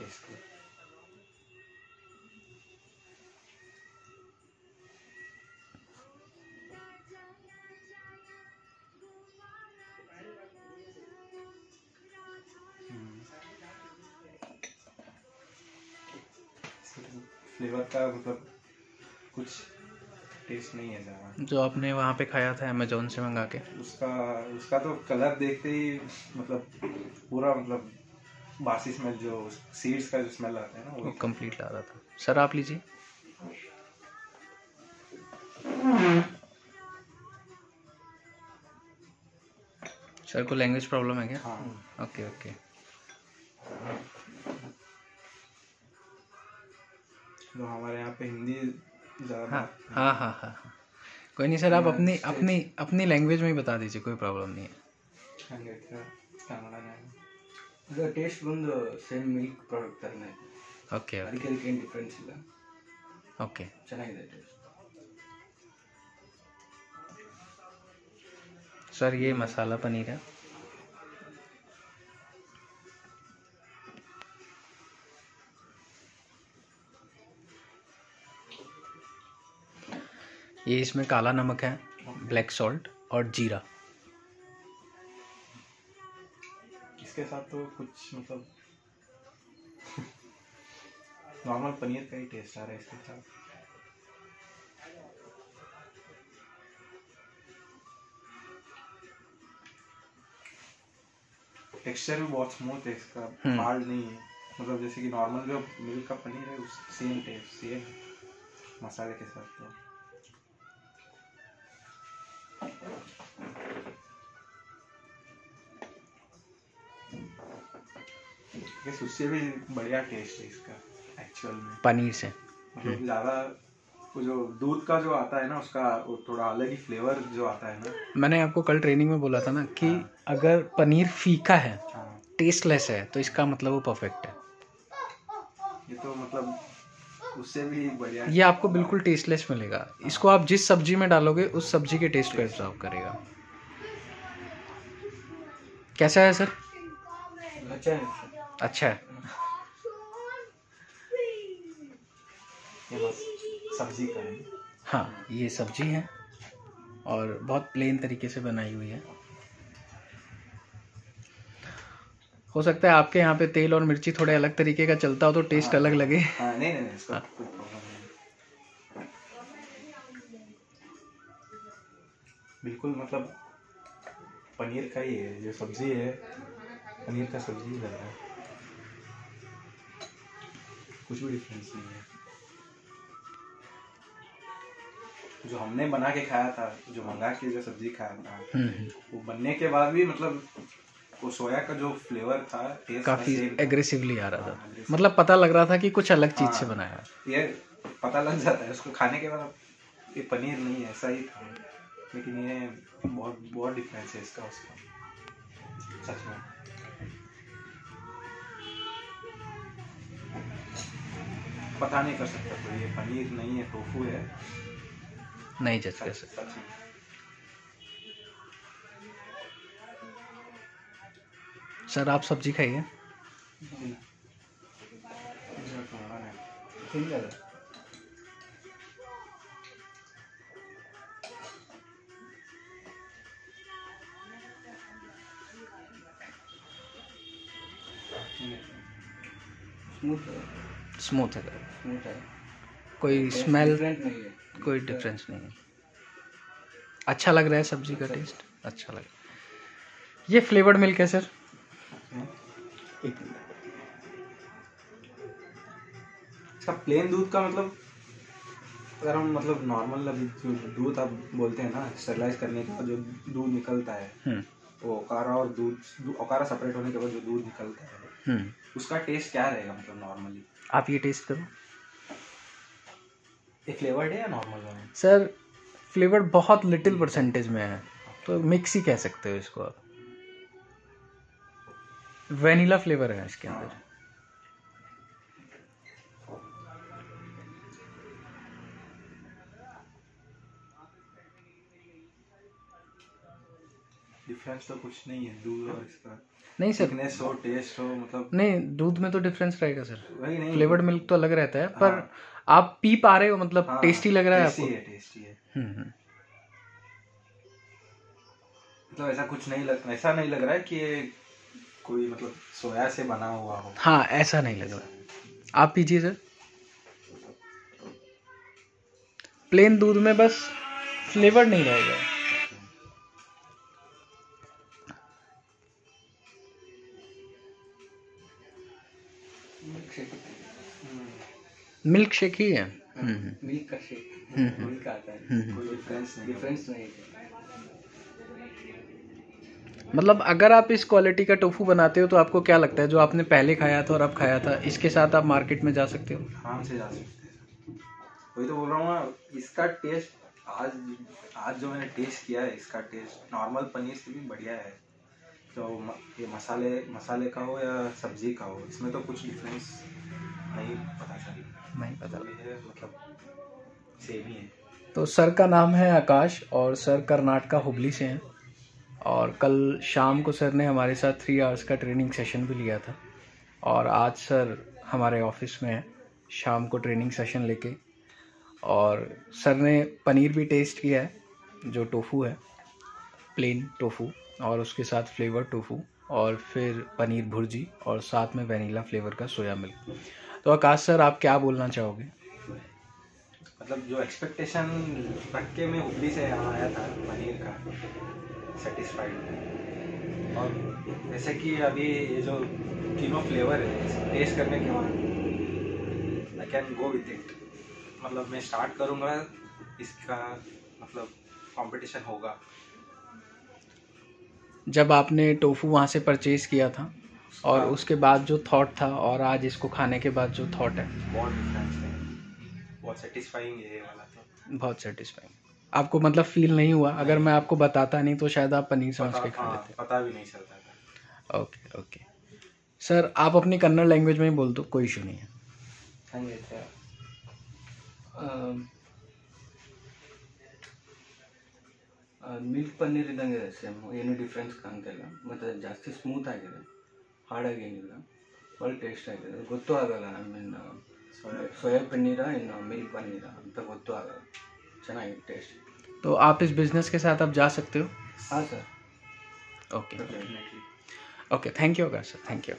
Test के flavour का मतलब कुछ टेस्ट नहीं है ज़्यादा। जो आपने वहाँ पे खाया था अमेजोन से मंगा के। उसका उसका तो कलर देखते ही मतलब पूरा मतलब बासी स्मेल जो सीड्स का जो स्मेल आता है ना वो कंप्लीट ला रहा था। सर आप लीजिए। सर को लैंग्वेज प्रॉब्लम है क्या? हाँ। ओके ओके तो हमारे यहाँ पे हिंदी ज़्यादा हाँ हाँ हाँ हाँ हाँ। कोई नहीं सर आप अपनी अपनी अपनी लैंग्वेज में ही बता दीजिए कोई प्रॉब्लम नहीं है। ಹಂಗೈತೆ ಕನ್ನಡ ಇದು ಟೇಸ್ಟ್ ಬಂದು ಸೇಮ್ ಮಿಲ್ಕ್ ಪ್ರಾಡಕ್ಟ್ ಥರನೇ ಇದೆ. ओके ಅದಕ್ಕೆ ಅದಕ್ಕೆ ಏನು ಡಿಫ್ರೆನ್ಸ್ ಇಲ್ಲ ओके ಚೆನ್ನಾಗಿದೆ ಟೇಸ್ಟ್ सर ये मसाला पनीर है ये इसमें काला नमक है ब्लैक सॉल्ट और जीरा इसके साथ तो कुछ मतलब नॉर्मल पनीर का ही टेस्ट आ रहा है इसके साथ। टेक्सचर भी बहुत स्मूथ है इसका हम्म। हार्ड नहीं है। मतलब जैसे कि नॉर्मल जो मिल्क का पनीर है उस सेम टेस्ट सेम मसाले के साथ तो। उससे भी बढ़िया टेस्ट है इसका एक्चुअल में। पनीर से। मतलब ज़्यादा वो जो दूध का जो आता है ना उसका वो थोड़ा अलग ही फ्लेवर जो आता है ना। मैंने आपको कल ट्रेनिंग में बोला था ना कि अगर पनीर फीका है हाँ। टेस्टलेस है तो इसका मतलब वो परफेक्ट है। ये तो मतलब उससे भी बढ़िया ये आपको बिल्कुल टेस्टलेस मिलेगा। इसको आप जिस सब्ज़ी में डालोगे उस सब्ज़ी के टेस्ट को एब्जॉर्व करेगा। कैसा है सर? अच्छा है अच्छा। ये बस सब्ज़ी का हाँ ये सब्ज़ी है और बहुत प्लेन तरीके से बनाई हुई है। हो सकता है आपके यहाँ पे तेल और मिर्ची थोड़े अलग तरीके का चलता हो तो टेस्ट अलग लगे। हाँ नहीं नहीं नहीं, इसका नहीं। बिल्कुल मतलब पनीर का ही है जो सब्ज़ी है। पनीर का सब्ज़ी ही लग रहा है। कुछ भी डिफरेंस नहीं है। जो हमने बना के खाया था जो मंगा के जो सब्ज़ी खाया था हम्म, वो बनने के बाद भी मतलब वो सोया का जो फ्लेवर था टेस्ट काफ़ी एग्रेसिवली आ रहा था। हाँ, मतलब पता लग रहा था कि कुछ अलग चीज़ से हाँ। बनाया। है ये पता लग जाता है उसको खाने के बाद ये पनीर नहीं ऐसा ही था। लेकिन ये बहुत बहुत डिफरेंस है इसका उसका। सच में। पता नहीं कर सकता तो ये पनीर नहीं है टोफू है। नहीं जज कर सकता। सर आप सब्ज़ी खाइए। स्मूथ स्मूथ है। स्मूथ है। कोई स्मेल है। कोई डिफरेंस नहीं है। अच्छा लग रहा है सब्ज़ी का टेस्ट अच्छा लग रहा है। ये फ्लेवर्ड मिल्क है सर मिनट। इसका प्लेन दूध का मतलब अगर हम मतलब नॉर्मल अभी जो दूध आप बोलते हैं ना स्टरलाइज करने के बाद जो दूध निकलता है हम्म। वो ओकारा और दूध ओकारा सेपरेट होने के बाद जो दूध निकलता है हम्म। उसका टेस्ट क्या रहेगा मतलब नॉर्मली आप ये टेस्ट करो। ये फ्लेवर्ड है या नॉर्मल है? सर फ्लेवर बहुत लिटिल परसेंटेज में है। तो मिक्स ही कह सकते हो इसको आप। वेनिला फ्लेवर है इसके अंदर। डिफरेंस तो कुछ नहीं है दूध और इसका नहीं सर। थिकनेस हो टेस्ट हो मतलब नहीं दूध में तो डिफरेंस रहेगा सर। वही नहीं। फ्लेवर्ड मिल्क तो अलग रहता है हाँ, पर। आप पी पा रहे हो मतलब हाँ, टेस्टी लग रहा है आपको। है टेस्टी है। हम्म, हम्म। मतलब ऐसा कुछ नहीं लग ऐसा नहीं लग रहा है कि कोई मतलब सोया से बना हुआ हो। हाँ ऐसा नहीं लग रहा। आप पीजिए सर। प्लेन दूध में बस फ्लेवर नहीं रहेगा। मिल्क शेक ही है। हम्म, हम्म। मिल्क का शेक। हम्म। मिल्क आता है। कोई डिफरेंस नहीं। डिफरेंस नहीं मतलब अगर आप इस क्वालिटी का टोफू बनाते हो तो आपको क्या लगता है? जो आपने पहले खाया था और अब खाया था इसके साथ आप मार्केट में जा सकते हो। आराम से जा सकते हैं। वही तो बोल रहा हूँ इसका टेस्ट आज आज जो मैंने टेस्ट किया है इसका टेस्ट नॉर्मल पनीर से भी बढ़िया है। तो ये मसाले मसाले का हो या सब्ज़ी का हो इसमें तो कुछ डिफरेंस नहीं पता चली नहीं पता। मतलब सेम ही है। तो सर का नाम है आकाश और सर कर्नाटका हुबली से हैं। और कल शाम को सर ने हमारे साथ थ्री आवर्स का ट्रेनिंग सेशन भी लिया था। और आज सर हमारे ऑफ़िस में है शाम को ट्रेनिंग सेशन लेके। और सर ने पनीर भी टेस्ट किया है जो टोफू है प्लेन टोफू और उसके साथ फ्लेवर टोफू और फिर पनीर भुर्जी और साथ में वनीला फ्लेवर का सोया मिल्क तो आकाश सर आप क्या बोलना चाहोगे? मतलब जो एक्सपेक्टेशन रख के मैं हुबली से यहाँ आया था पनीर का सेटिस्फाइड और जैसे कि अभी ये जो तीनों फ्लेवर है टेस्ट करने के बाद I can go with it मतलब मैं स्टार्ट करूँगा इसका मतलब कंपटीशन होगा। जब आपने टोफू वहाँ से परचेज किया था? और हाँ। उसके बाद जो थॉट था और आज इसको खाने के बाद जो थॉट है बहुत डिफरेंस है बहुत सेटिस्फाइंग है ये वाला तो बहुत सेटिस्फाइंग आपको मतलब फील नहीं हुआ अगर मैं आपको बताता नहीं तो शायद आप पनीर समझ के पता, खा हाँ, लेते पता भी नहीं चलता था ओके ओके सर आप अपनी कन्नड़ लैंग्वेज में ही बोल दो कोई इशू नहीं है ಹಂಗೈತೆ ಮಿಲ್ಕ್ ಪನ್ನೀರ್ ಇದ್ದಂಗೆ ಇದೆ ಸೇಮ್ ಏನೂ ಡಿಫ್ರೆನ್ಸ್ ಕಾಣ್ತಿಲ್ಲ ಮತ್ತು ಜಾಸ್ತಿ ಸ್ಮೂತ್ ಆಗಿದೆ ಹಾರ್ಡಾಗಿ ಏನಿಲ್ಲ ಒಳ್ಳೆ ಟೇಸ್ಟ್ ಆಗಿದೆ ಅದು ಗೊತ್ತೂ ಆಗಲ್ಲ ಐ ಮೀನ್ ಸೋಯಾ ಪನ್ನೀರ ಇನ್ನು ಮಿಲ್ಕ್ ಪನ್ನೀರ ಅಂತ ಗೊತ್ತೂ ಆಗಲ್ಲ ಚೆನ್ನಾಗಿದೆ ಟೇಸ್ಟ್ तो आप इस बिजनेस के साथ आप जा सकते हो ಹಾಂ sir okay definitely okay thank you Akash sir thank you